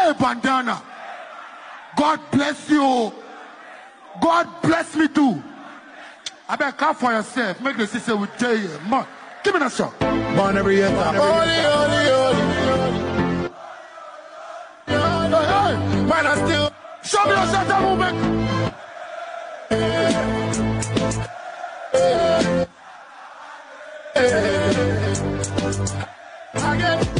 Hey, bandana. God bless you. God bless me too. I bet come for yourself. Make the sister with J. Eh, Man. Give me that song. Born every year. Born Mine are still. Show me your Shatta movement. Again.